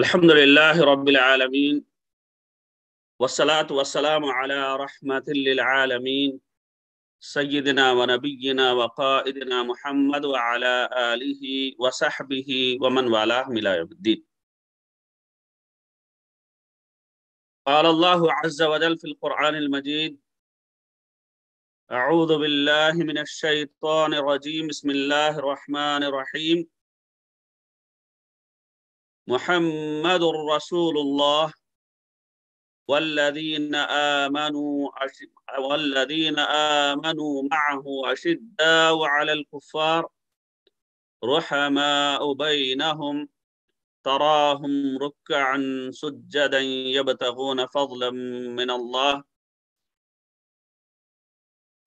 الحمد لله رب العالمين والصلاة والسلام على رحمة للعالمين سيدنا ونبينا وقائدنا محمد وعلى آله وصحبه ومن والاه إلى يوم الدين. قال الله عز وجل في القرآن المجيد أعوذ بالله من الشيطان الرجيم بسم الله الرحمن الرحيم. محمد رسول الله. والذين آمنوا والذين آمنوا معه أشداء على الكفار. رحماء بينهم. تراهم ركعا سجدا يبتغون فضلا من الله.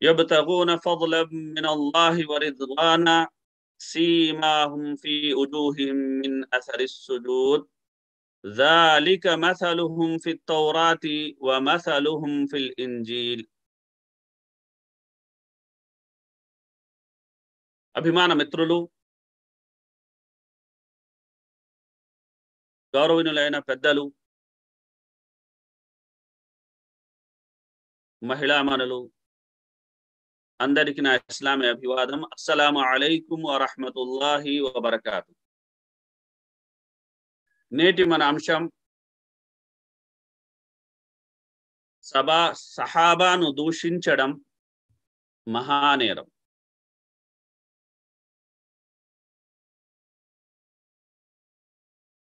يبتغون فضلا من الله ورضوانا. سيماهم في وجوههم من أثر السجود ذلك مثلهم في التوراة ومثلهم في الإنجيل అభిమాన మిత్రులు గౌరవనీయులైన పెద్దలు మహిళామణులు అందరికి నా ఇస్లామీ అభివాదం. అస్సలాము అలైకుం వరహమతుల్లాహి వబర్కాతు. నేటి మన అంశం సభా సహాబాను దూషించడం మహానేరం.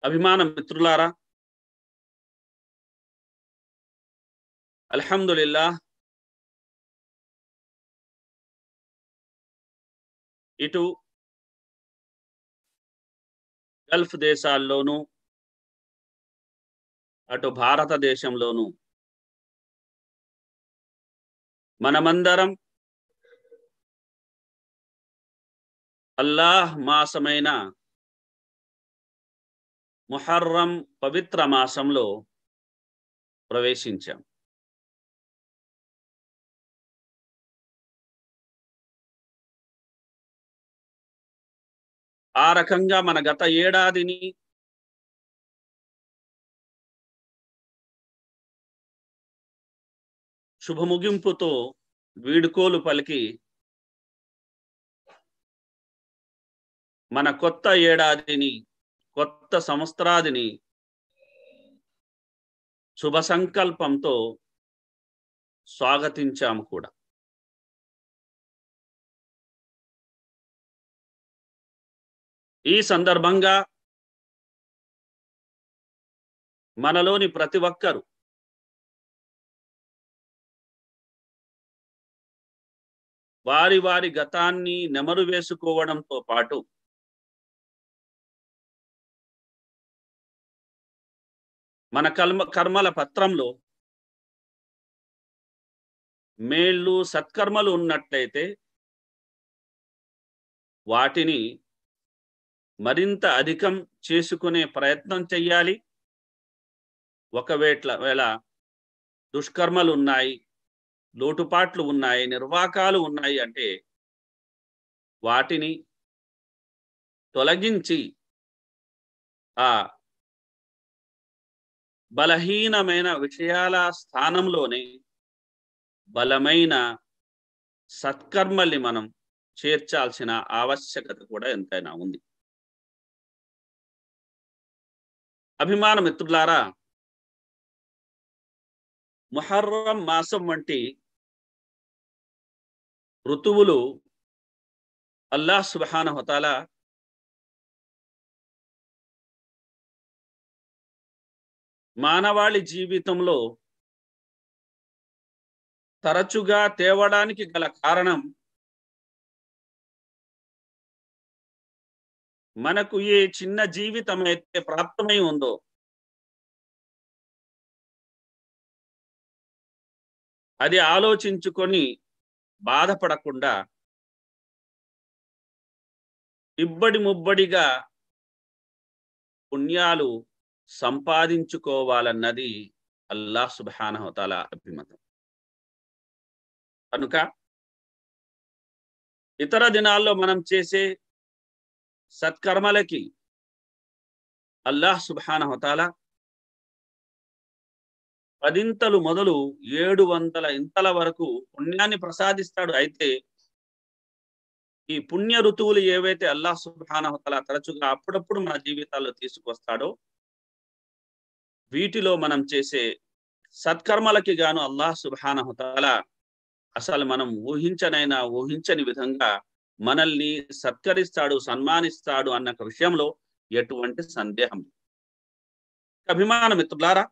అభిమాన మిత్రులారా అల్హమ్దులిల్లా ఇటు గల్ఫ్ దేశాల్లోనూ అటు భారతదేశంలోనూ మనమందరం అల్లాహ్ మాసమైన ముహర్రం పవిత్ర మాసంలో ప్రవేశించాం. ఆ రకంగా మన గత ఏడాదిని శుభముగింపుతో వీడుకోలు పలికి మన కొత్త ఏడాదిని కొత్త సంవత్సరాదిని శుభ సంకల్పంతో స్వాగతించాము కూడా. ఈ సందర్భంగా మనలోని ప్రతి ఒక్కరు వారి వారి గతాన్ని నెమరు వేసుకోవడంతో పాటు మన కర్మ కర్మల పత్రంలో మేళ్ళు సత్కర్మలు ఉన్నట్లయితే వాటిని మరింత అధికం చేసుకునే ప్రయత్నం చెయ్యాలి. ఒకవేట్ల వేళ దుష్కర్మలు ఉన్నాయి లోటుపాట్లు ఉన్నాయి నిర్వాకాలు ఉన్నాయి అంటే వాటిని తొలగించి ఆ బలహీనమైన విషయాల స్థానంలోనే బలమైన సత్కర్మల్ని మనం చేర్చాల్సిన ఆవశ్యకత కూడా ఎంతైనా ఉంది. అభిమాన మిత్రులారా మొహర్రం మాసం వంటి ఋతువులు అల్లాహ్ సుబహాన హతాల మానవాళి జీవితంలో తరచుగా తేవడానికి గల కారణం మనకు ఏ చిన్న జీవితం అయితే ప్రాప్తమై ఉందో అది ఆలోచించుకొని బాధపడకుండా ఇబ్బడి ముబ్బడిగా పుణ్యాలు సంపాదించుకోవాలన్నది అల్లాహ్ సుబానహతాల అభిమతం. కనుక ఇతర దినాల్లో మనం చేసే సత్కర్మలకి అల్లాహ్ సుబానహతాల పదింతలు మొదలు ఏడు వందల ఇంతల వరకు పుణ్యాన్ని ప్రసాదిస్తాడు. అయితే ఈ పుణ్య ఋతువులు ఏవైతే అల్లాహ్ సుబానహతల తరచుగా అప్పుడప్పుడు మన జీవితాల్లో తీసుకొస్తాడో వీటిలో మనం చేసే సత్కర్మలకి గాను అల్లాహ్ సుబానహతల అసలు మనం ఊహించనైనా ఊహించని విధంగా మనల్ని సత్కరిస్తాడు సన్మానిస్తాడు అన్న విషయంలో ఎటువంటి సందేహం అభిమాన మిత్రులారా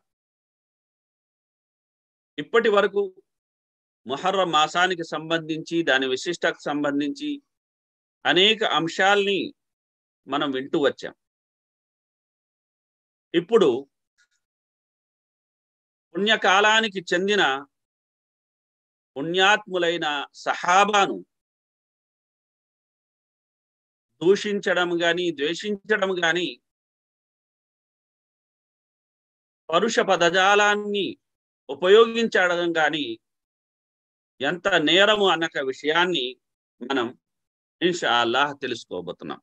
ఇప్పటి వరకు మొహర్ర మాసానికి సంబంధించి దాని విశిష్టకు సంబంధించి అనేక అంశాల్ని మనం వింటూ వచ్చాం. ఇప్పుడు పుణ్యకాలానికి చెందిన పుణ్యాత్ములైన సహాబాను దూషించడం గాని ద్వేషించడం గాని పరుష పదజాలాన్ని ఉపయోగించడం గాని ఎంత నేరము అన్న విషయాన్ని మనం ఇన్షా అల్లాహ్ తెలుసుకోబోతున్నాం.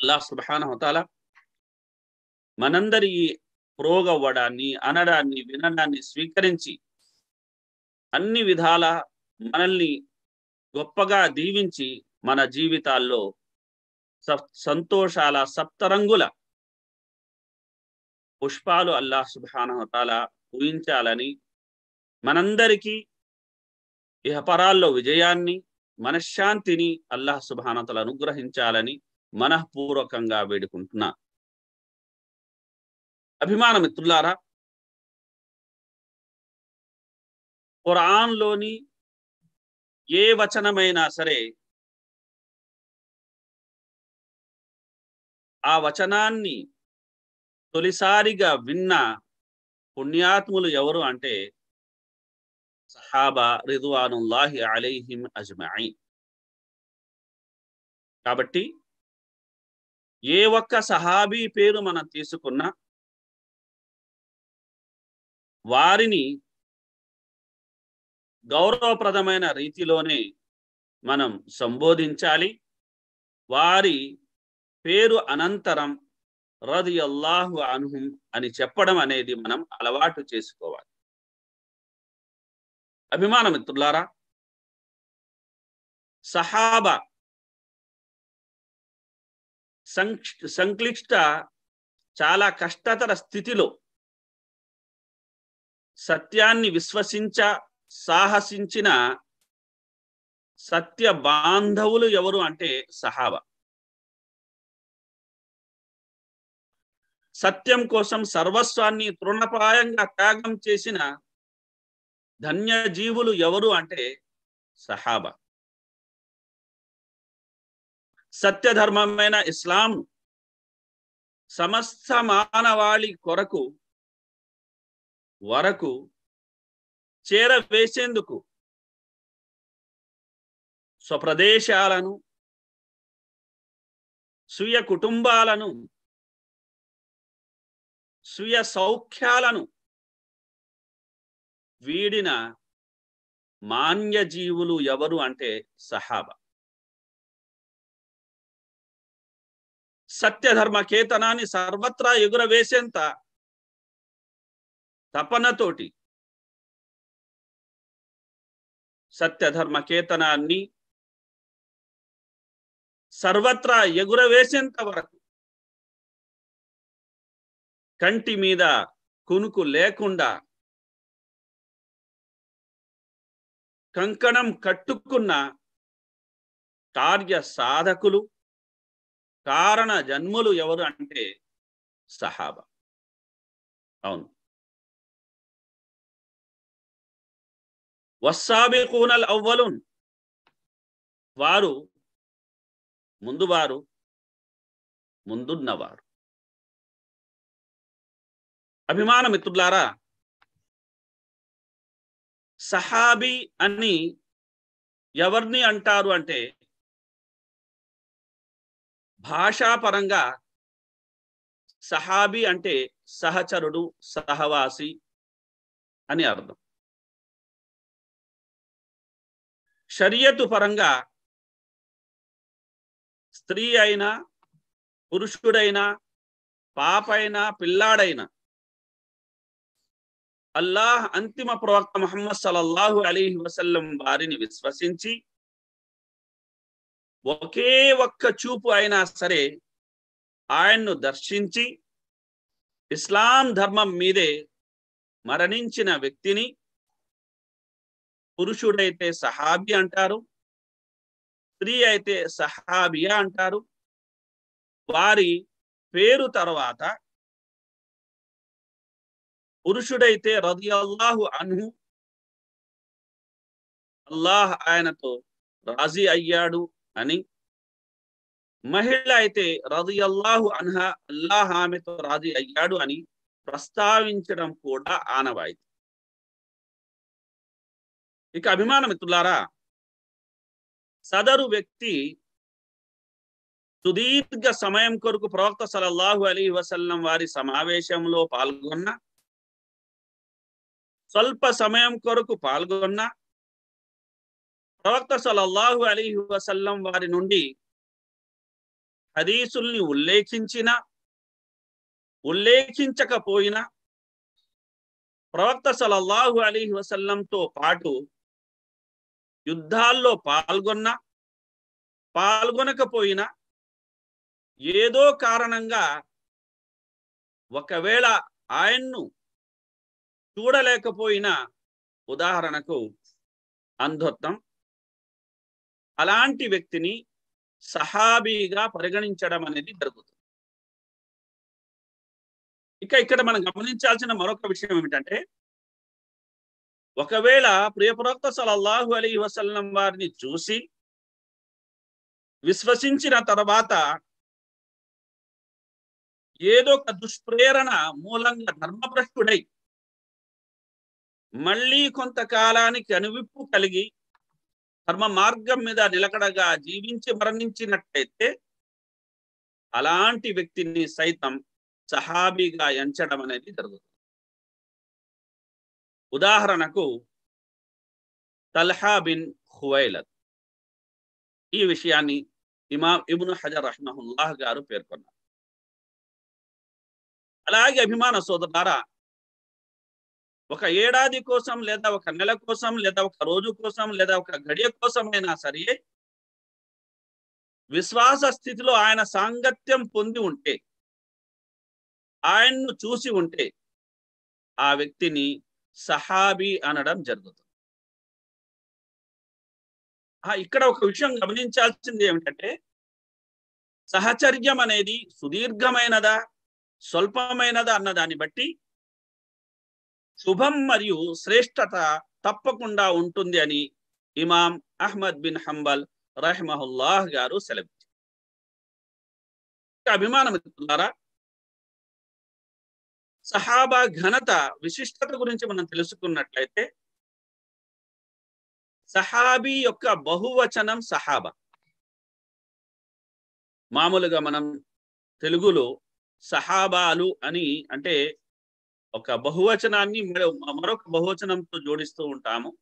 అల్లాహ్ సుబానహతాల మనందరి ప్రోగవ్వడాన్ని అనడాన్ని వినడాన్ని స్వీకరించి అన్ని విధాల మనల్ని గొప్పగా దీవించి మన జీవితాల్లో సంతోషాల సప్తరంగుల పుష్పాలు అల్లాహ్ సుబానహతాల ఊహించాలని మనందరికీ ఇహపరాల్లో విజయాన్ని మనశ్శాంతిని అల్లాహ్ సుబానతలు అనుగ్రహించాలని మనఃపూర్వకంగా వేడుకుంటున్నా. అభిమాన మిత్రులారా ఖురాన్లోని ఏ వచనమైనా సరే ఆ వచనాన్ని తొలిసారిగా విన్న పుణ్యాత్ములు ఎవరు అంటే సహాబా రిదువానుల్లాహి అలైహిం అజ్మాయి కాబట్టి ఏ ఒక్క సహాబీ పేరు మనం తీసుకున్నా వారిని గౌరవప్రదమైన రీతిలోనే మనం సంబోధించాలి. వారి పేరు అనంతరం రది అల్లాహు అనుహం అని చెప్పడం అనేది మనం అలవాటు చేసుకోవాలి. అభిమాన మిత్రులారా సహాబా సంక్లిష్ట చాలా కష్టతర స్థితిలో సత్యాన్ని విశ్వసించ సాహసించిన సత్య బాంధవులు ఎవరు అంటే సహాబా. సత్యం కోసం సర్వస్వాన్ని తృణప్రాయంగా త్యాగం చేసిన ధన్యజీవులు ఎవరు అంటే సహాబా. సత్యధర్మమైన ఇస్లాం సమస్త మానవాళి కొరకు వరకు చేరవేసేందుకు స్వప్రదేశాలను స్వీయ కుటుంబాలను స్వీయ సౌఖ్యాలను వీడిన మాన్యజీవులు ఎవరు అంటే సహాబా. సత్యధర్మ కేతనాన్ని సర్వత్రా ఎగురవేసేంత తపనతోటి సత్యధర్మ కేతనాన్ని సర్వత్రా ఎగురవేసేంత వరకు కంటి మీద కునుకు లేకుండా కంకణం కట్టుకున్న కార్య సాధకులు కారణ జన్ములు ఎవరు అంటే సహాబా. అవును. వస్సాబికూనల్ అవ్వలున్. వారు ముందువారు ముందున్నవారు. అభిమాన మిత్రులారా సహాబీ అని ఎవరిని అంటారు అంటే భాషాపరంగా సహాబీ అంటే సహచరుడు సహవాసి అని అర్థం. షరియతు పరంగా స్త్రీ అయినా పురుషుడైనా పాపైనా పిల్లాడైనా అల్లాహ్ అంతిమ ప్రవక్త ముహమ్మద్ సలల్లాహు అలీహి వసల్లం వారిని విశ్వసించి ఒకే ఒక్క చూపు అయినా సరే ఆయన్ను దర్శించి ఇస్లాం ధర్మం మీదే మరణించిన వ్యక్తిని పురుషుడైతే సహాబి అంటారు స్త్రీ అయితే సహాబియా అంటారు. వారి పేరు తర్వాత పురుషుడైతే రది అల్లాహు అన్హు. అల్లాహ్ ఆయనతో రాజీ అయ్యాడు అని. మహిళ అయితే రది అల్లాహు అన్హ అల్లాహ్ ఆమెతో రాజీ అయ్యాడు అని ప్రస్తావించడం కూడా ఆనవాయితీ. ఇక అభిమాన మిత్రులారా సదరు వ్యక్తి సుదీర్ఘ సమయం కొరకు ప్రవక్త సలల్లాహు అలీ వసల్లం వారి సమావేశంలో పాల్గొన్న స్వల్ప సమయం కొరకు పాల్గొన్న ప్రవక్త సలల్లాహు అలీ వసల్లం వారి నుండి హదీసుల్ని ఉల్లేఖించిన ఉల్లేఖించకపోయినా ప్రవక్త సలల్లాహు అలీ వసల్లంతో పాటు యుద్ధాల్లో పాల్గొన్న పాల్గొనకపోయినా ఏదో కారణంగా ఒకవేళ ఆయన్ను చూడలేకపోయినా ఉదాహరణకు అంధత్వం. అలాంటి వ్యక్తిని సహాబీగా పరిగణించడం అనేది జరుగుతుంది. ఇక ఇక్కడ మనం గమనించాల్సిన మరొక విషయం ఏమిటంటే ఒకవేళ ప్రియప్రవక్త సలల్లాహు అలీ వసల్లం వారిని చూసి విశ్వసించిన తర్వాత ఏదో ఒక దుష్ప్రేరణ మూలంగా ధర్మభ్రష్టుడై మళ్ళీ కొంతకాలానికి అనువిప్పు కలిగి ధర్మ మార్గం మీద నిలకడగా జీవించి మరణించినట్లయితే అలాంటి వ్యక్తిని సైతం సహాబీగా ఎంచడం అనేది జరుగుతుంది. ఉదాహరణకు తల్హా బిన్ ఈ విషయాన్ని ఇమాం ఇబున్ హజర్ రహ్మహుల్లాహ్ గారు పేర్కొన్నారు. అలాగే అభిమాన సోదరారా ఒక ఏడాది కోసం లేదా ఒక నెల కోసం లేదా ఒక రోజు కోసం లేదా ఒక గడియ కోసమైనా సరే విశ్వాస స్థితిలో ఆయన సాంగత్యం పొంది ఉంటే ఆయన్ను చూసి ఉంటే ఆ వ్యక్తిని సహాబీ అనడం జరుగుతుంది. ఇక్కడ ఒక విషయం గమనించాల్సింది ఏమిటంటే సహచర్యం అనేది సుదీర్ఘమైనదా స్వల్పమైనదా అన్న దాన్ని బట్టి శుభం మరియు శ్రేష్టత తప్పకుండా ఉంటుంది అని ఇమాం అహ్మద్ బిన్ హంబల్ రహమహుల్లాహ్ గారు సెలవిచ్చారు. అభిమాన మిత్రులారా సహాబా ఘనత విశిష్టత గురించి మనం తెలుసుకున్నట్లయితే సహాబీ యొక్క బహువచనం సహాబా. మామూలుగా మనం తెలుగులో సహాబాలు అని అంటే ఒక బహువచనాన్ని మరొక బహువచనంతో జోడిస్తూ ఉంటాము.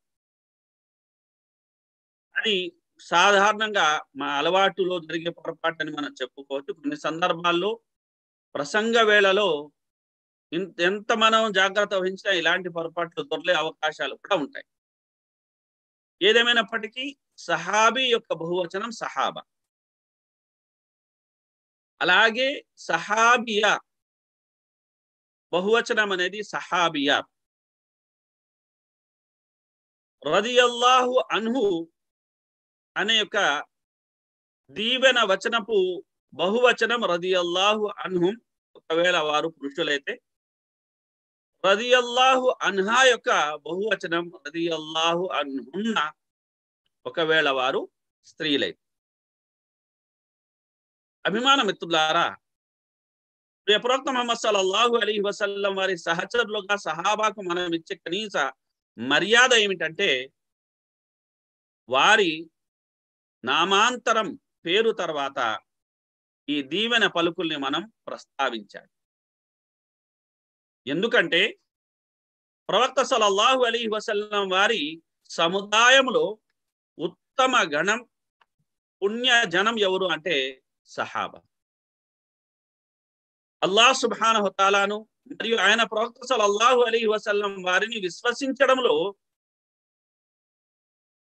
అని సాధారణంగా మా అలవాటులో జరిగే పొరపాటు అని మనం చెప్పుకోవచ్చు. కొన్ని సందర్భాల్లో ప్రసంగ వేళలో ఎంత మనం జాగ్రత్త వహించినా ఇలాంటి పొరపాట్లు దొరలే అవకాశాలు కూడా ఉంటాయి. ఏదేమైనప్పటికీ సహాబీ యొక్క బహువచనం సహాబా. అలాగే సహాబియా బహువచనం అనేది సహాబియా. రదియల్లాహు అన్హు అనే యొక్క దీవెన వచనపు బహువచనం రదియల్లాహు అన్హుం. ఒకవేళ వారు పురుషులైతే రదియల్లాహు అన్హా యొక్క బహువచనం రదియల్లాహు అన్హున్న ఒకవేళ వారు స్త్రీలైతే. అభిమాన మిత్రులారా ప్రవక్త మహమ్మద్ సల్లాహు అలీ వసల్లం వారి సహచరులుగా సహాబాకు మనం ఇచ్చే కనీస మర్యాద ఏమిటంటే వారి నామాంతరం పేరు తర్వాత ఈ దీవెన పలుకుల్ని మనం ప్రస్తావించాలి. ఎందుకంటే ప్రవక్త సలల్లాహు అలీ వసల్లం వారి సముదాయంలో ఉత్తమ గణం పుణ్య జనం ఎవరు అంటే సహాబా. అల్లాహ్ సుబానహుతాలాను మరియు ఆయన ప్రవక్త సల్లల్లాహు అలీ వసల్లం వారిని విశ్వసించడంలో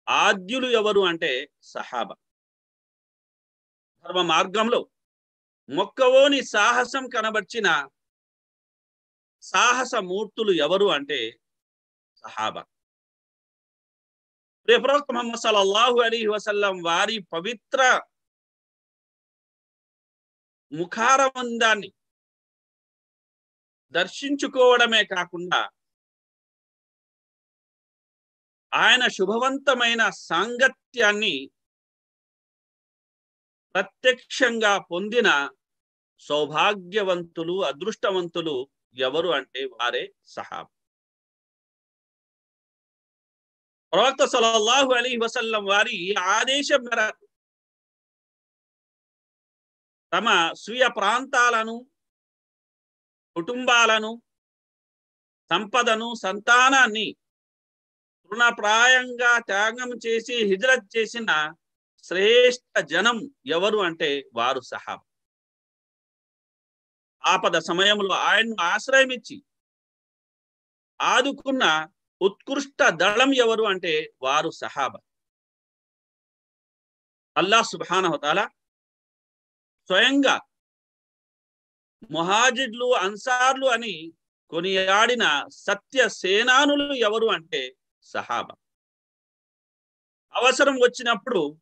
ఆద్యులు ఎవరు అంటే సహాబా. ధర్మ మార్గంలో మొక్కవోని సాహసం కనబర్చిన సాహస మూర్తులు ఎవరు అంటే సహాబా. ప్రవక్త ముహమ్మద్ సల్లల్లాహు అలీ వసల్లం వారి పవిత్ర ముఖారవందాన్ని దర్శించుకోవడమే కాకుండా ఆయన శుభవంతమైన సాంగత్యాన్ని ప్రత్యక్షంగా పొందిన సౌభాగ్యవంతులు అదృష్టవంతులు ఎవరు అంటే వారే సహాబ్. ప్రవక్త సలల్లాహు అలీ వసల్లం వారి ఆదేశం మేరకు తమ స్వీయ ప్రాంతాలను కుటుంబాలను సంపదను సంతానాన్ని తృణప్రాయంగా త్యాగం చేసి హిజరత్ చేసిన శ్రేష్ఠ జనం ఎవరు అంటే వారు సహాబ్. ఆపద సమయంలో ఆయన్ను ఆశ్రయమిచ్చి ఆదుకున్న ఉత్కృష్ట దళం ఎవరు అంటే వారు సహాబ. అల్లా సుభానహతాల స్వయంగా మొహాజిడ్లు అన్సార్లు అని కొనియాడిన సత్య సేనానులు ఎవరు అంటే సహాబ. అవసరం వచ్చినప్పుడు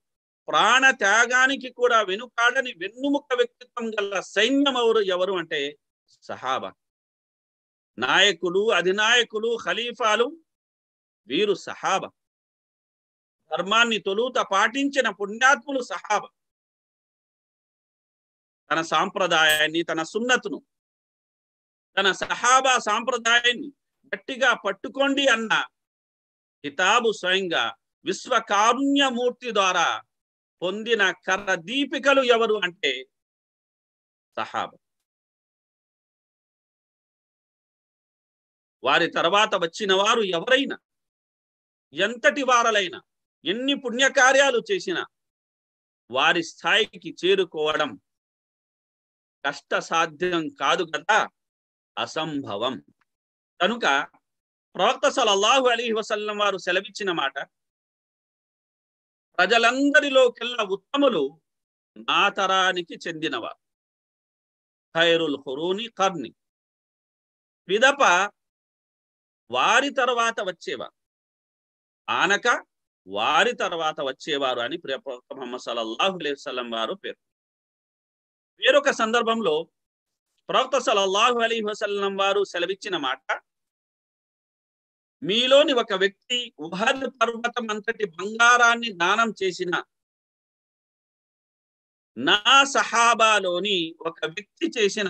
ప్రాణ త్యాగానికి కూడా వెనుకాడని వెన్నుముక వ్యక్తిత్వం గల సైన్యం ఎవరు ఎవరు అంటే సహాబ. నాయకులు అధినాయకులు ఖలీఫాలు వీరు సహాబ. ధర్మాన్ని తొలుత పాటించిన పుణ్యాత్ములు సహాబ. తన సాంప్రదాయాన్ని తన సున్నతును తన సహాబా సాంప్రదాయాన్ని గట్టిగా పట్టుకోండి అన్న కితాబు స్వయంగా విశ్వకారుణ్యమూర్తి ద్వారా పొందిన కర్ర దీపికలు ఎవరు అంటే సహాబా. వారి తర్వాత వచ్చిన వారు ఎవరైనా ఎంతటి వారలైనా ఎన్ని పుణ్యకార్యాలు చేసినా వారి స్థాయికి చేరుకోవడం కష్ట సాధ్యం కాదు కదా? అసంభవం. కనుక ప్రవక్త సలల్లాహు అలీ వసల్లం వారు సెలవిచ్చిన మాట ప్రజలందరిలోకెల్లా ఉత్తములు నా తరానికి చెందినవారు. ఖైరుల్ హురూని కర్ని పిదప వారి తర్వాత వచ్చేవారు. ఆనక వారి తర్వాత వచ్చేవారు అని ప్రవక్త ముహమ్మద్ సలల్లాహు అలైహి వసల్లం వారు పేరు వేరొక సందర్భంలో ప్రవక్త సల్లల్లాహు అలీ వసల్లం వారు సెలవిచ్చిన మాట మీలోని ఒక వ్యక్తి ఉహద్ పర్వతం అంతటి బంగారాన్ని దానం చేసిన నా సహాబాలోని ఒక వ్యక్తి చేసిన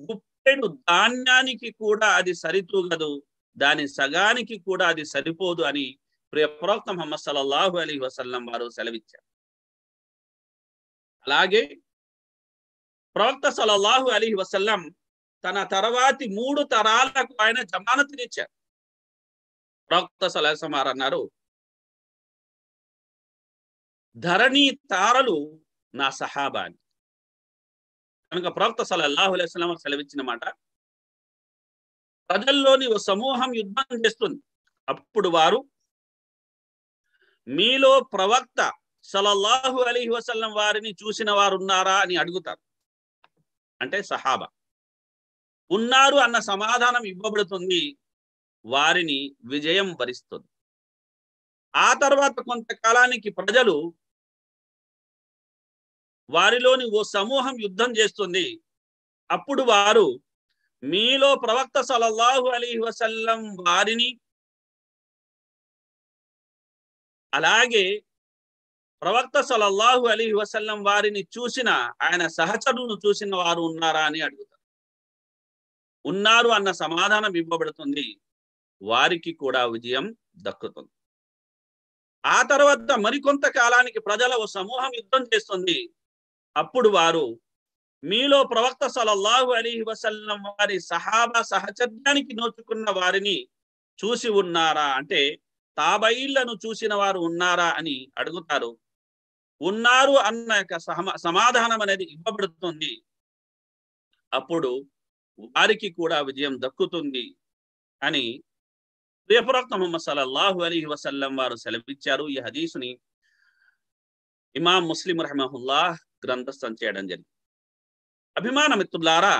గుప్పెడు ధాన్యానికి కూడా అది సరితూగదు దాని సగానికి కూడా అది సరిపోదు అని ప్రియ ప్రవక్త మొహమ్మద్ సల్లల్లాహు అలీ వసల్లం వారు సెలవిచ్చారు. అలాగే ప్రవక్త సలల్లాహు అలీ వసల్లం తన తర్వాతి మూడు తరాలకు ఆయన జమానతినిచ్చారు. ప్రవక్త సలహసమార్ అన్నారు ధరణి తారలు నా సహాబాని. కనుక ప్రవక్త సలల్లాహు అలైస్లాం సెలవిచ్చిన మాట ప్రజల్లోని ఓ సమూహం యుద్ధం చేస్తుంది. అప్పుడు వారు మీలో ప్రవక్త సలల్లాహు అలీ వసల్లం వారిని చూసిన వారు ఉన్నారా అని అడుగుతారు. అంటే సహాబా. ఉన్నారు అన్న సమాధానం ఇవ్వబడుతుంది. వారిని విజయం వరిస్తుంది. ఆ తర్వాత కొంతకాలానికి ప్రజలు వారిలోని ఓ సమూహం యుద్ధం చేస్తుంది. అప్పుడు వారు మీలో ప్రవక్త సలల్లాహు అలీ వసల్లం వారిని అలాగే ప్రవక్త సలల్లాహు అలీ వసల్లం వారిని చూసిన ఆయన సహచరులను చూసిన వారు ఉన్నారా అని అడుగుతారు. ఉన్నారు అన్న సమాధానం ఇవ్వబడుతుంది. వారికి కూడా విజయం దక్కుతుంది. ఆ తర్వాత మరికొంత కాలానికి ప్రజల ఓ సమూహం యుద్ధం చేస్తుంది. అప్పుడు వారు మీలో ప్రవక్త సలల్లాహు అలీ వసల్లం వారి సహాబా సహచర్యానికి నోచుకున్న వారిని చూసి ఉన్నారా? అంటే తాబైళ్ళను చూసిన వారు ఉన్నారా అని అడుగుతారు. ఉన్నారు అన్న యొక్క సమాధానం అనేది ఇవ్వబడుతుంది. అప్పుడు వారికి కూడా విజయం దక్కుతుంది అని ప్రియప్రవక్త ముహమ్మద్ సల్లల్లాహు అలీ వసల్లం వారు సెలవిచ్చారు. ఈ హదీసుని ఇమాం ముస్లిం రహమహుల్లా గ్రంథస్థం చేయడం జరిగింది. అభిమాన మిత్రులారా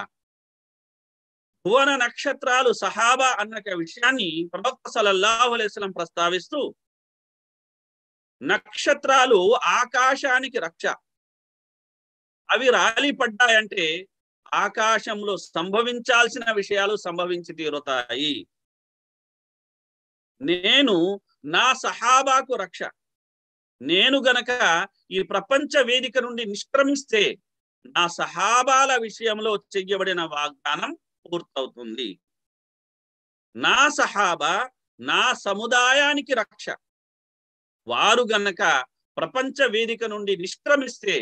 భువన నక్షత్రాలు సహాబా అన్న విషయాన్ని ప్రవక్త సలల్లాహు అలైస్లం ప్రస్తావిస్తూ నక్షత్రాలు ఆకాశానికి రక్ష. అవి రాలి పడ్డాయంటే ఆకాశంలో సంభవించాల్సిన విషయాలు సంభవించి తీరుతాయి. నేను నా సహాబాకు రక్ష. నేను గనక ఈ ప్రపంచ వేదిక నుండి నిష్క్రమిస్తే నా సహాబాల విషయంలో చెయ్యబడిన వాగ్దానం పూర్తవుతుంది. నా సహాబా నా సముదాయానికి రక్ష. వారు గనక ప్రపంచ వేదిక నుండి నిష్క్రమిస్తే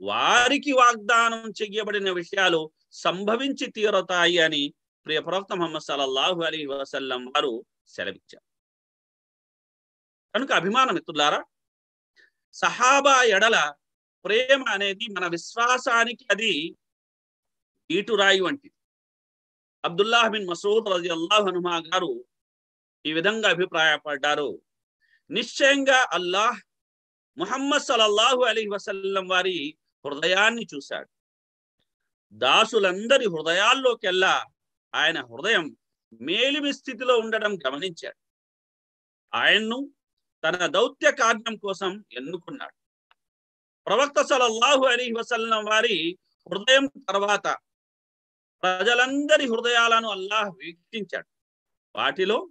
వారికి వాగ్దానం చెయ్యబడిన విషయాలు సంభవించి తీరతాయి అని ప్రియ ప్రవక్త ముహమ్మద్ సల్లల్లాహు అలీ వసల్లం వారు సెలవిచ్చారు. కనుక అభిమాన మిత్రులారా సహాబా ఎడల ప్రేమ అనేది మన విశ్వాసానికి అది ఈటురాయి వంటిది. అబ్దుల్లాహ్ బిన్ మసూద్ రజి అల్లాహ్ హనుమా గారు ఈ విధంగా అభిప్రాయపడ్డారు. నిశ్చయంగా అల్లాహ్ ముహమ్మద్ సలల్లాహు అలీ వసల్లం వారి హృదయాన్ని చూశాడు. దాసులందరి హృదయాల్లోకెల్లా ఆయన హృదయం మేలిమి స్థితిలో ఉండడం గమనించాడు. ఆయన్ను తన దౌత్య కార్యం కోసం ఎన్నుకున్నాడు. ప్రవక్త సలల్లాహు అలీ వసల్లం వారి హృదయం తర్వాత ప్రజలందరి హృదయాలను అల్లాహ్ వీక్షించాడు. వాటిలో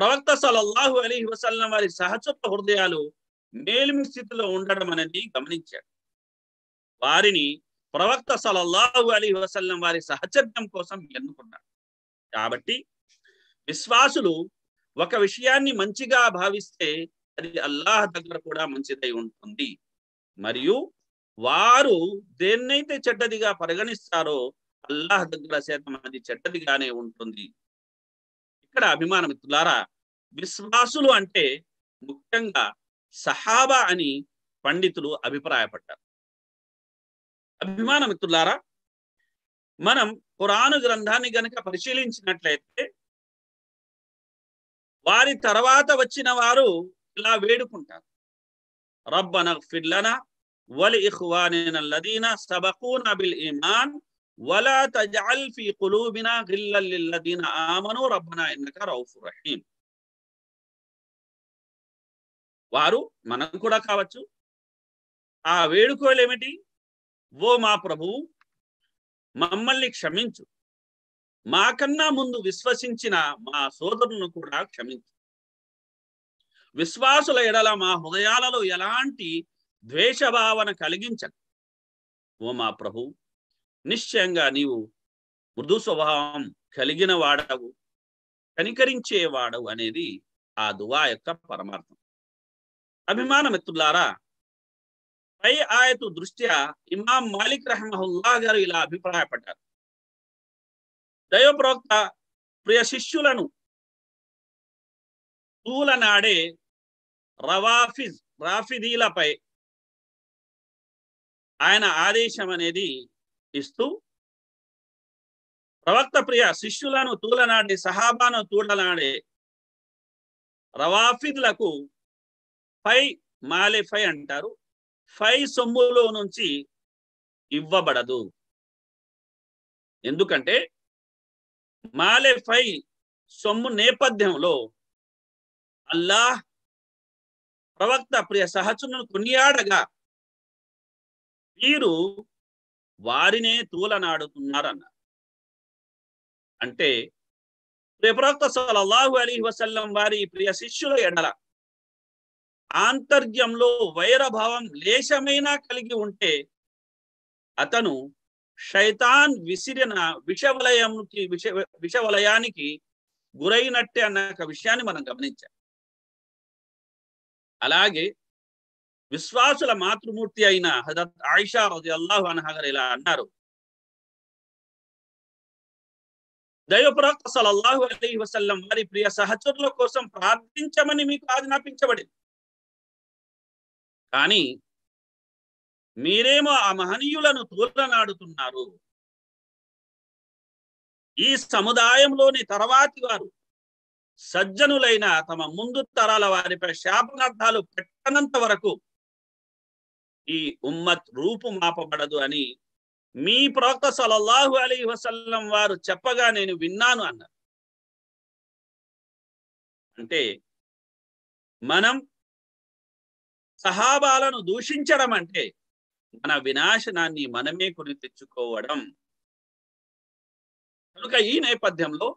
ప్రవక్త సలల్లాహు అలీ వసల్లం వారి సహచర హృదయాలు మేలిమి స్థితిలో ఉండడం అనేది గమనించాడు. వారిని ప్రవక్త సలల్లాహు అలీ వసల్లం వారి సహచర్యం కోసం ఎన్నుకున్నాడు. కాబట్టి విశ్వాసులు ఒక విషయాన్ని మంచిగా భావిస్తే అది అల్లాహ్ దగ్గర కూడా మంచిదై ఉంటుంది. మరియు వారు దేన్నైతే చెడ్డదిగా పరిగణిస్తారో అల్లాహ్ దగ్గర శాతం అది చెడ్డదిగానే ఉంటుంది. ఇక్కడ అభిమాన మిత్రులారా విశ్వాసులు అంటే ముఖ్యంగా సహాబా అని పండితులు అభిప్రాయపడ్డారు. అభిమాన మిత్రులారా మనం పురాణ గ్రంథాన్ని గనక పరిశీలించినట్లయితే వారి తర్వాత వచ్చిన వారు ఇలా వేడుకుంటారు. రబ్బన ఫిల్లన వలి ఇహ్వానిన లదీన సబకూన బిల్ ఇమాన్ వలా తజల్ ఫీ కులూబినా గిల్లల్లిల్లదీన ఆమను రబ్బనా ఎన్నక రహీం. వారు మనం కూడా కావచ్చు. ఆ వేడుకోలు ఏమిటి? ఓ మా ప్రభు మమ్మల్ని క్షమించు. మాకన్నా ముందు విశ్వసించిన మా సోదరులను కూడా క్షమించు. విశ్వాసుల ఎడల మా హృదయాలలో ఎలాంటి ద్వేషభావన కలిగించక ఓ మా ప్రభు నిశ్చయంగా నీవు మృదు స్వభావం కలిగిన వాడవు కనికరించేవాడవు అనేది ఆ దువా యొక్క పరమార్థం. అభిమాన మిత్రులారా పై ఆయతు దృష్ట్యా ఇమాం మాలిక్ రహమహుల్లా గారు ఇలా అభిప్రాయపడ్డారు. దైవప్రవక్త ప్రియ శిష్యులను తూలనాడే రవాఫిజ్ రాఫిదీలపై ఆయన ఆదేశం అనేది ఇస్తూ ప్రవక్త ప్రియ శిష్యులను తూలనాడి సహాబాను తూలనాడే రవాఫిద్లకు ఫై మాలే ఫై అంటారు. ఫై సొమ్ములో నుంచి ఇవ్వబడదు. ఎందుకంటే మాలే ఫై సొమ్ము నేపథ్యంలో అల్లాహ్ ప్రవక్త ప్రియ సహచరును కొనియాడగా వీరు వారినే తూలనాడుతున్నారన్న అంటే ప్రియ ప్రవక్త అలీ వసల్లం వారి ప్రియ శిష్యుల ఎడల ఆంతర్యంలో వైరభావం లేశమైనా కలిగి ఉంటే అతను శైతాన్ విసిరిన విషవలయంకి విష విషవలయానికి గురైనట్టే అన్న ఒక విషయాన్ని మనం గమనించాం అలాగే విశ్వాసుల మాతృమూర్తి అయిన హజరత్ ఆయిషా రజి అల్లాహు అనహగర్ ఇలా అన్నారు. దైవప్రవక్త సలల్లాహు అలీ వసల్లం వారి ప్రియ సహచరుల కోసం ప్రార్థించమని మీకు ఆజ్ఞాపించబడింది కానీ మీరేమో ఆ మహనీయులను తూలనాడుతున్నారు. ఈ సముదాయంలోని తర్వాతి వారు సజ్జనులైన తమ ముందు తరాల వారిపై శాపనార్థాలు పెట్టనంత వరకు ఈ ఉమ్మత్ రూపు మాపబడదు అని మీ ప్రవక్త సలల్లాహు అలీ వసల్లం వారు చెప్పగా నేను విన్నాను అన్నారు. అంటే మనం సహాబాలను దూషించడం అంటే మన వినాశనాన్ని మనమే కొని తెచ్చుకోవడం కనుక ఈ నేపథ్యంలో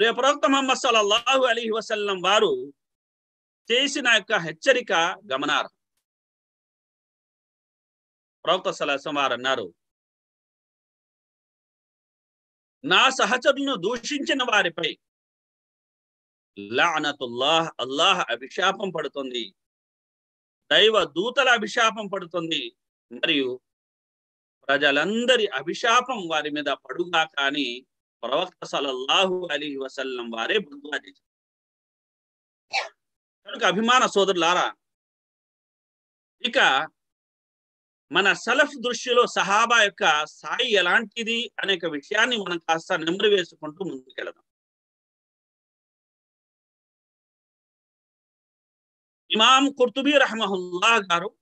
రేపు ప్రవక్త మహమ్మద్ సలల్లాహు అలీ వసల్లం వారు చేసిన యొక్క హెచ్చరిక గమనార్హం. ప్రవక్త సలహం వారు అన్నారు నా సహచరులను దూషించిన వారిపై లానతుల్లాహ్ అల్లాహ్ అభిశాపం పడుతుంది దైవ దూతల అభిశాపం పడుతుంది మరియు ప్రజలందరి అభిశాపం వారి మీద పడుగా కానీ ప్రవక్త సలల్లాహు అలీ వసల్లం వారే బుద్ధుగా కనుక అభిమాన సోదరులారా ఇక మన సలఫ్ దృష్టిలో సహాబా యొక్క స్థాయి ఎలాంటిది అనేక విషయాన్ని మనం కాస్త నెమరు వేసుకుంటూ ముందుకెళదాం. ఇమాం కుర్తుబీ రహమహుల్లా గారు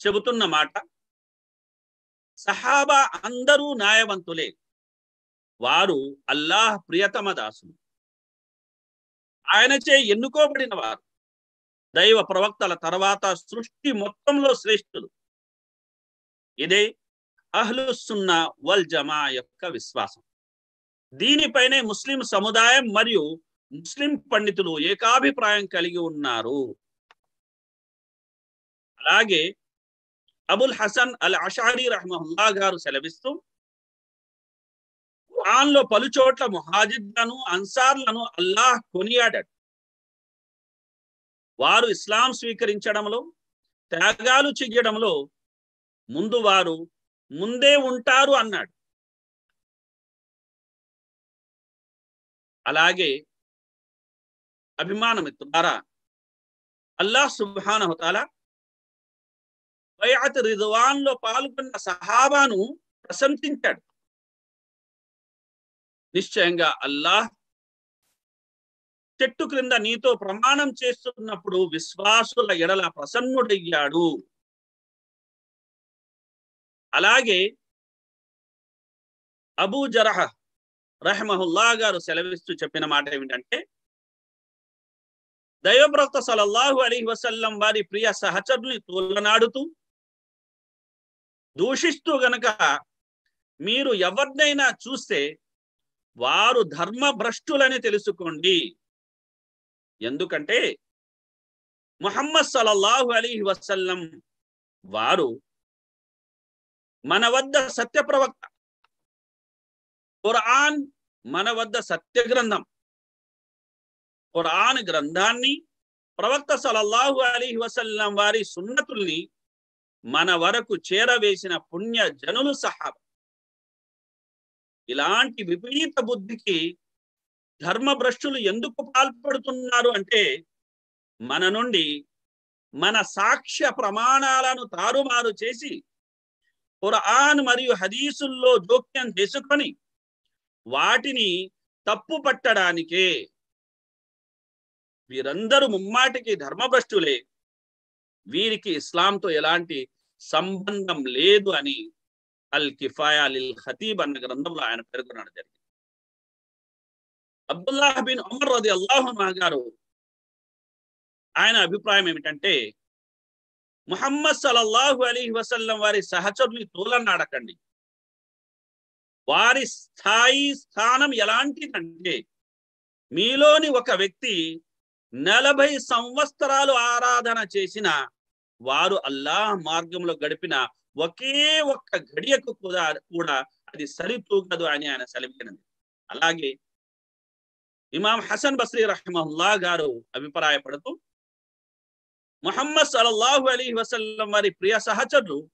చెబుతున్న మాట సహాబా అందరూ న్యాయవంతులే వారు అల్లాహ్ ప్రియతమ దాసులు. ఆయనచే ఎన్నుకోబడిన వారు. దైవ ప్రవక్తల తర్వాత సృష్టి మొత్తంలో శ్రేష్ఠుడు. ఇదే అహ్లుసున్న వల్ జమా యొక్క విశ్వాసం. దీనిపైనే ముస్లిం సముదాయం మరియు ముస్లిం పండితులు ఏకాభిప్రాయం కలిగి ఉన్నారు. అలాగే అబుల్ హసన్ అల్ అషారీ రహమహుల్లా గారు సెలవిస్తూ ఖురాన్లో పలు చోట్ల ముహాజిద్లను అన్సార్లను అల్లాహ్ కొనియాడాడు. వారు ఇస్లాం స్వీకరించడంలో త్యాగాలు చెయ్యడంలో ముందు వారు ముందే ఉంటారు అన్నాడు. అలాగే అభిమానమిత్రులారా అల్లాహ్ సుబ్హానహుతాల బయాత్ రిద్వాన్లో పాల్గొన్న సహాబాను ప్రశంసించాడు. నిశ్చయంగా అల్లాహ్ చెట్టు క్రింద నీతో ప్రమాణం చేస్తున్నప్పుడు విశ్వాసుల ఎడల ప్రసన్నుడయ్యాడు. అలాగే అబూ జరహ రహమహుల్లా గారు సెలవిస్తూ చెప్పిన మాట ఏమిటంటే దైవప్రవక్త సలల్లాహు అలీ వసల్లం వారి ప్రియ సహచరుని తోలనాడుతూ దూషిస్తూ గనక మీరు ఎవరినైనా చూస్తే వారు ధర్మ భ్రష్టులని తెలుసుకోండి. ఎందుకంటే ముహమ్మద్ సలల్లాహు అలీ వసల్లం వారు మన వద్ద సత్య ప్రవక్త ఖురాన్ మన వద్ద సత్య గ్రంథం. ఖురాన్ గ్రంథాన్ని ప్రవక్త సలల్లాహు అలీ వసల్లం వారి సున్నతుల్ని మన వరకు చేరవేసిన పుణ్య జనులు సహాబ. ఇలాంటి విపరీత బుద్ధికి ధర్మభ్రష్టులు ఎందుకు పాల్పడుతున్నారు అంటే మన నుండి మన సాక్ష్య ప్రమాణాలను తారుమారు చేసి ఖురాన్ మరియు హదీసుల్లో జోక్యం చేసుకొని వాటిని తప్పు పట్టడానికే వీరందరూ ముమ్మాటికి ధర్మభ్రష్టులే. వీరికి ఇస్లాంతో ఎలాంటి సంబంధం లేదు అని అల్ కిఫాయా లిల్ ఖతీబ్ అన్న గ్రంథంలో ఆయన పేర్కొనడం జరిగింది. అబ్దుల్లాహ్ బిన్ ఉమర్ రది అల్లాహు గారు ఆయన అభిప్రాయం ఏమిటంటే ముహమ్మద్ సలల్లాహు అలీ వసల్లం వారి సహచరుని తోలన్నాడకండి వారి స్థాయి స్థానం ఎలాంటిదంటే మీలోని ఒక వ్యక్తి నలభై సంవత్సరాలు ఆరాధన చేసిన వారు అల్లాహ్ మార్గంలో గడిపిన ఒకే ఒక్క గడియకు కూడా కూడా అది సరితూగదు అని ఆయన సెలవినది. అలాగే ఇమాం హసన్ బస్రీ రహమల్లా గారు అభిప్రాయపడుతూ మొహమ్మద్ సలల్లాహు అలీ వసల్లం వారి ప్రియ సహచరులు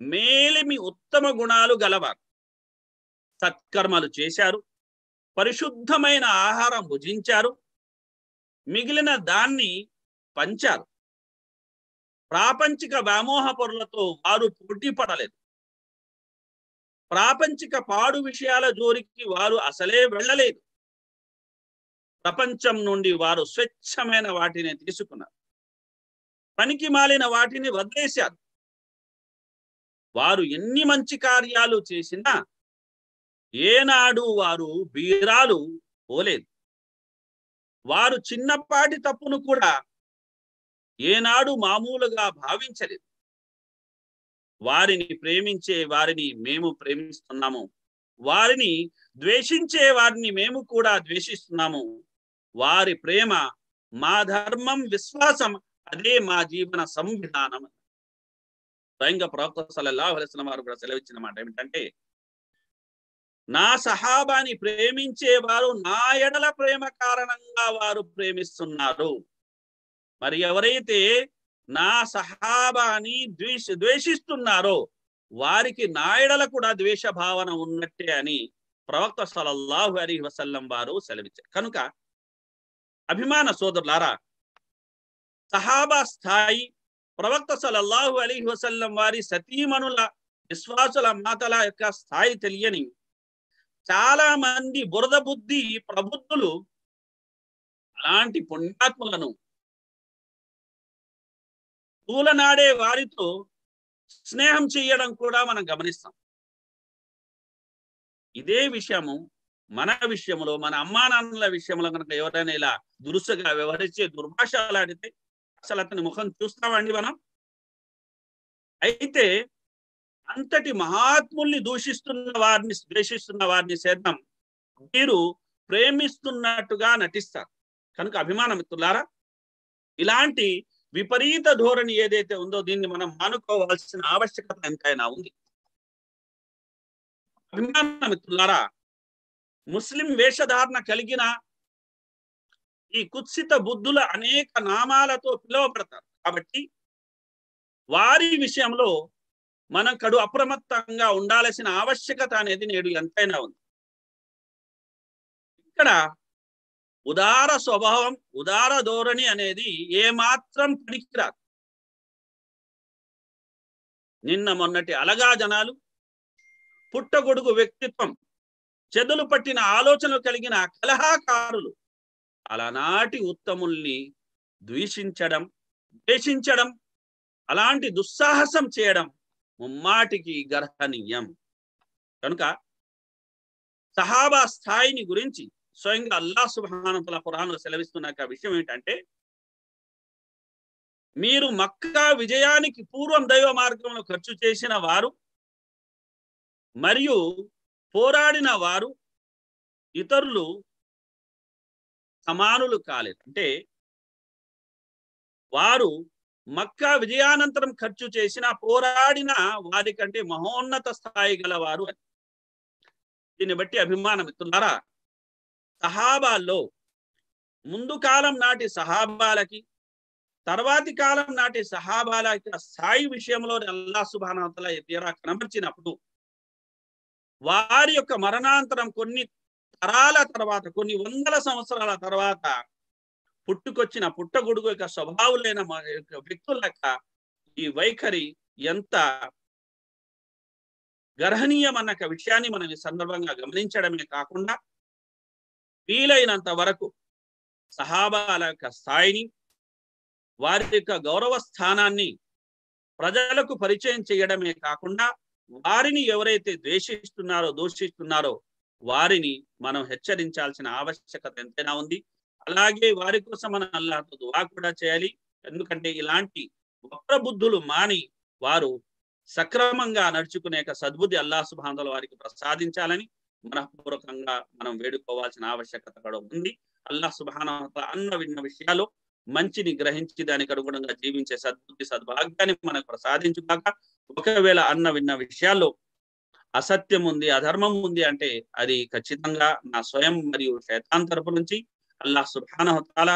మేలిమి ఉత్తమ గుణాలు గలవారు. సత్కర్మలు చేశారు పరిశుద్ధమైన ఆహారం భుజించారు మిగిలిన దాన్ని పంచారు. ప్రాపంచిక వ్యామోహ పరులతో వారు పోటీ పడలేదు. ప్రాపంచిక పాడు విషయాల జోరికి వారు అసలే వెళ్ళలేదు. ప్రపంచం నుండి వారు స్వచ్ఛమైన వాటిని తీసుకున్నారు. పనికి మాలిన వాటిని వదిలేశారు. వారు ఎన్ని మంచి కార్యాలు చేసినా ఏనాడు వారు బీరాలు పోలేదు. వారు చిన్నపాటి తప్పును కూడా ఏనాడు మామూలుగా భావించలేదు. వారిని ప్రేమించే వారిని మేము ప్రేమిస్తున్నాము. వారిని ద్వేషించే వారిని మేము కూడా ద్వేషిస్తున్నాము. వారి ప్రేమ మా ధర్మం విశ్వాసం అదే మా జీవన సంవిధానం. స్వయంగా ప్రవక్త సల్లల్లాహు అలైహి వారు కూడా సెలవిచ్చిన మాట ఏమిటంటే నా సహాబాని ప్రేమించేవారు నా ఎడల ప్రేమ కారణంగా వారు ప్రేమిస్తున్నారు. మరి ఎవరైతే నా సహాబాని ద్వేష ద్వేషిస్తున్నారో వారికి నా ఎడల కూడా ద్వేష భావన ఉన్నట్టే అని ప్రవక్త సలల్లాహు అలీ వసల్లం వారు సెలవిచ్చారు. కనుక అభిమాన సోదరులారా సహాబా స్థాయి ప్రవక్త సలల్లాహు అలీ వసల్లం వారి సతీమణుల విశ్వాసుల మాతల యొక్క స్థాయి తెలియని చాలా మంది బురద బుద్ధి ప్రబుద్ధులు అలాంటి పుణ్యాత్ములను తూలనాడే వారితో స్నేహం చేయడం కూడా మనం గమనిస్తాం. ఇదే విషయము మన విషయంలో మన అమ్మా నాన్నల విషయంలో కనుక ఎవరైనా ఇలా దురుసుగా వ్యవహరించే దుర్భాషలాడితే అసలు అతని ముఖం చూస్తామండి మనం? అయితే అంతటి మహాత్ముల్ని దూషిస్తున్న వారిని ద్వేషిస్తున్న వారిని సేద్దాం మీరు ప్రేమిస్తున్నట్టుగా నటిస్తారు. కనుక అభిమాన మిత్రులారా ఇలాంటి విపరీత ధోరణి ఏదైతే ఉందో దీన్ని మనం మానుకోవాల్సిన ఆవశ్యకత ఎంతైనా ఉంది. అభిమాన మిత్రులారా ముస్లిం వేషధారణ కలిగిన ఈ కుత్సిత బుద్ధుల అనేక నామాలతో పిలువబడతారు. కాబట్టి వారి విషయంలో మనం కడు అప్రమత్తంగా ఉండాల్సిన ఆవశ్యకత అనేది నేడు ఎంతైనా ఉంది. ఇక్కడ ఉదార స్వభావం ఉదార ధోరణి అనేది ఏమాత్రం పనికిరాదు. నిన్న మొన్నటి అలగా జనాలు పుట్టగొడుగు వ్యక్తిత్వం చెదులు పట్టిన ఆలోచనలు కలిగిన కలహాకారులు అలనాటి ఉత్తముల్ని ద్వేషించడం ద్వేషించడం అలాంటి దుస్సాహసం చేయడం ముమ్మాటికి గర్హనీయం. కనుక సహాబా స్థాయిని గురించి స్వయంగా అల్లా సుబానతల పురాణంలో సెలవిస్తున్న విషయం ఏంటంటే మీరు మక్కా విజయానికి పూర్వం దైవ మార్గంలో ఖర్చు చేసిన వారు మరియు పోరాడిన వారు ఇతరులు సమానులు కాలేదు. అంటే వారు మక్కా విజయానంతరం ఖర్చు చేసిన పోరాడిన వారి కంటే మహోన్నత స్థాయి గలవారు అని. దీన్ని బట్టి అభిమానం ఇస్తున్నారా? సహాబాల్లో ముందు కాలం నాటి సహాబాలకి తర్వాతి కాలం నాటి సహాబాలకి స్థాయి విషయంలో అల్లా సుబానతల తీరా కనబరిచినప్పుడు వారి యొక్క మరణాంతరం కొన్ని తరాల తర్వాత కొన్ని వందల సంవత్సరాల తర్వాత పుట్టుకొచ్చిన పుట్టగొడుగు యొక్క స్వభావులైన వ్యక్తుల యొక్క ఈ వైఖరి ఎంత గర్హనీయమన్న విషయాన్ని మనం ఈ సందర్భంగా గమనించడమే కాకుండా వీలైనంత వరకు సహాబాల యొక్క స్థాయిని వారి యొక్క గౌరవ స్థానాన్ని ప్రజలకు పరిచయం చేయడమే కాకుండా వారిని ఎవరైతే ద్వేషిస్తున్నారో దూషిస్తున్నారో వారిని మనం హెచ్చరించాల్సిన ఆవశ్యకత ఎంతైనా ఉంది. అలాగే వారి కోసం మనం అల్లాహతో దువా కూడా చేయాలి. ఎందుకంటే ఇలాంటి వక్రబుద్ధులు మాని వారు సక్రమంగా నడుచుకునే సద్బుద్ధి అల్లా సుభాంతుల వారికి ప్రసాదించాలని మనఃపూర్వకంగా మనం వేడుకోవాల్సిన ఆవశ్యకత కూడా ఉంది. అల్లా సుభాన అన్న విన్న విషయాలు మంచిని గ్రహించి దానికి అనుగుణంగా జీవించే సద్బుద్ధి సద్భాగ్యాన్ని మనకు ప్రసాదించుగాక ఒకవేళ అన్న విన్న విషయాల్లో అసత్యం ఉంది అధర్మం ఉంది అంటే అది ఖచ్చితంగా నా స్వయం మరియు శైతాన్ తరపు నుంచి అల్లాహ్ సుభానహతాల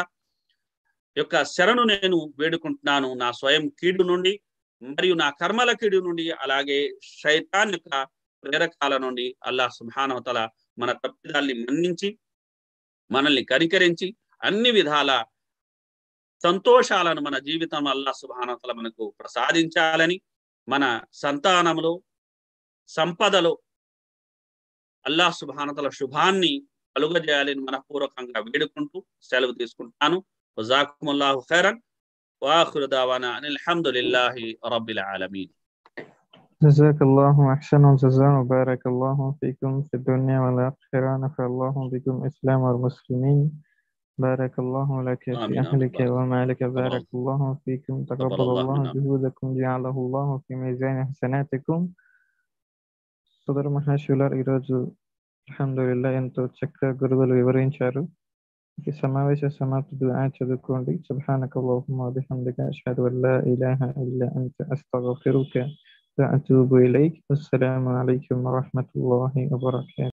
యొక్క శరణు నేను వేడుకుంటున్నాను. నా స్వయం కీడు నుండి మరియు నా కర్మల కీడు నుండి అలాగే శైతాన్ యొక్క ప్రేరకాల నుండి అల్లాహ్ సుభానహతల మన తప్పిదాల్ని మన్నించి మనల్ని కనికరించి అన్ని విధాల సంతోషాలను మన జీవితం అల్లా సుభానతల మనకు ప్రసాదించాలని మన సంతానములో సంపదలో అల్లా సుభానతల శుభాన్ని కలుగజేయాలని మనపూర్వకంగా వేడుకుంటూ సెలవు తీసుకుంటాను వజాకుముల్లాహు ఖైరన్ వాఖిరు దావానా అనిల్ హమ్దులిల్లాహి రబ్బిల్ ఆలమీన్ جزاك الله أحسن الجزاء وبارك الله فيكم في الدنيا والآخرة نفع الله بكم إسلام والمسلمين بارك الله لك في آمين، آمين. أهلك بارك. ومالك بارك الله فيكم تقبل الله الله منا. جهودكم جعله الله في ميزان حسناتكم సోదర మహాశివులారు ఈరోజు అల్హమ్దులిల్లా ఎంతో చక్కగా గురువులు వివరించారు ఈ సమావేశ సమాప్తి దుఆ చదువుకోండి సుబ్హానక అల్లాహుమ్మా బిహమ్దిక అష్హదు అన్ లా ఇలాహ ఇల్లా అంత అస్తగ్ఫిరుక వఅతూబు ఇలైక్ అస్సలాము అలైకుం వరహ్మతుల్లాహి వబరకాతుహు